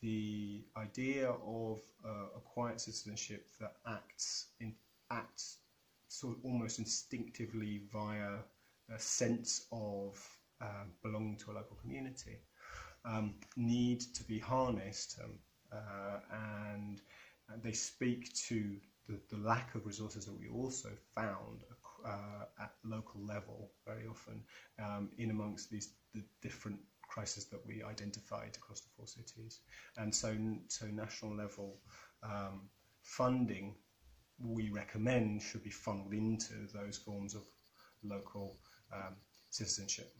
the idea of uh, a quiet citizenship that acts in acts sort of almost instinctively via a sense of um, belonging to a local community um, need to be harnessed um, uh, and, and, they speak to the, the, lack of resources that we also found uh, at local level very often um, in amongst these the different crises that we identified across the four cities. And so, so national level um, funding we recommend should be funneled into those forms of local um, citizenship.